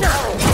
No!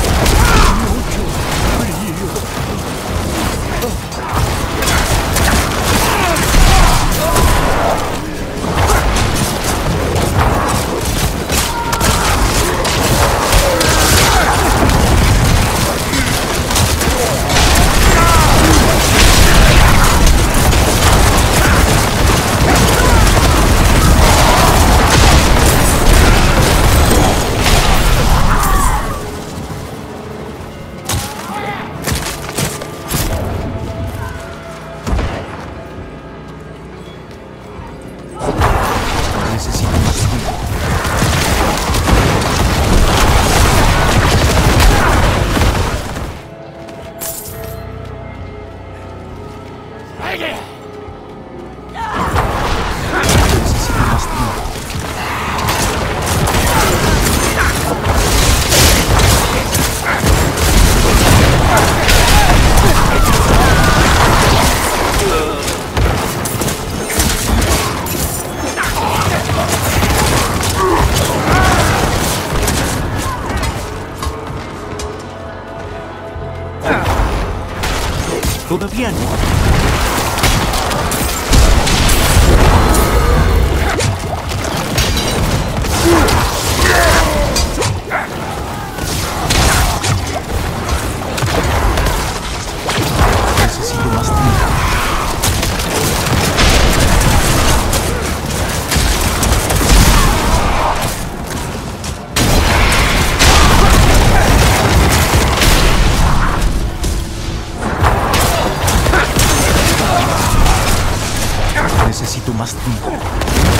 Necesito más tiempo.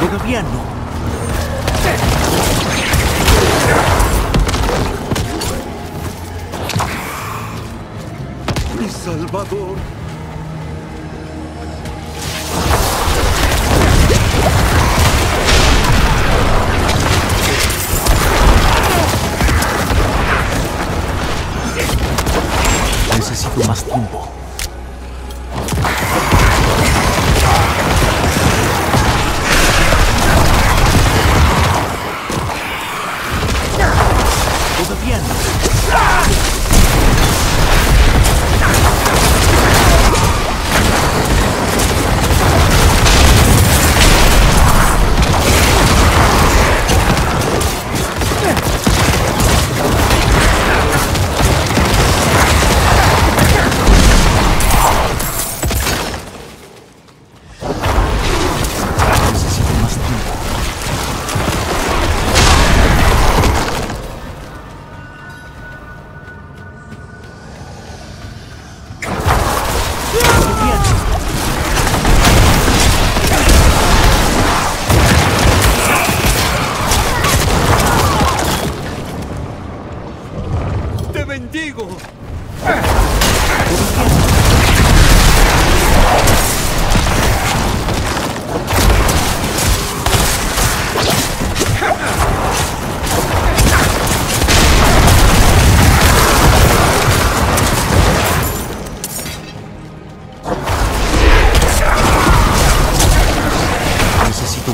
Todavía no. Mi Salvador.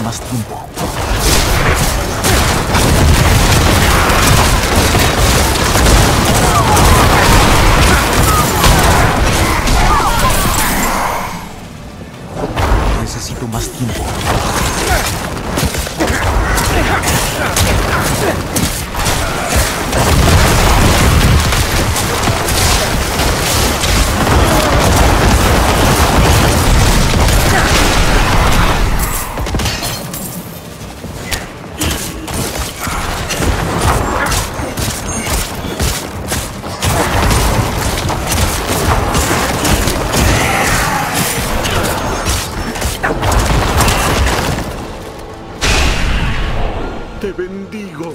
más tiempo. Necesito más tiempo. Te bendigo.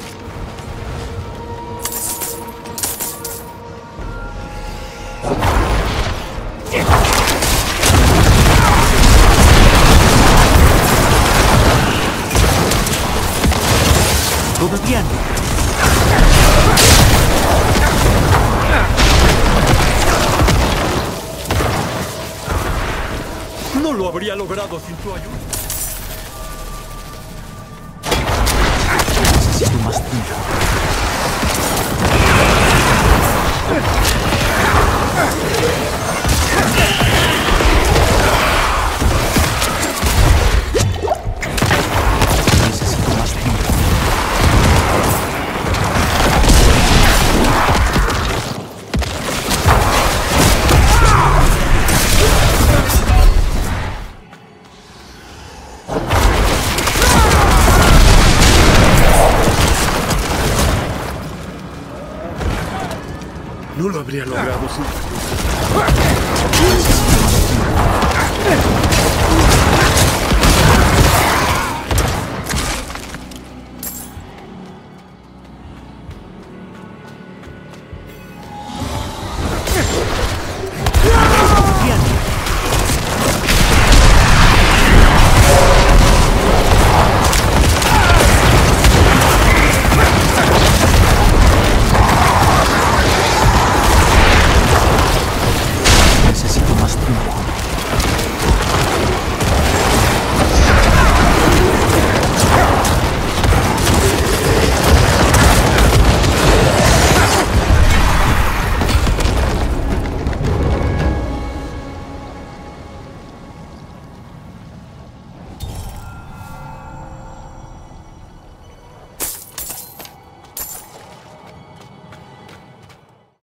Todavía. No lo habría logrado sin tu ayuda. Necesito más habría logrado sin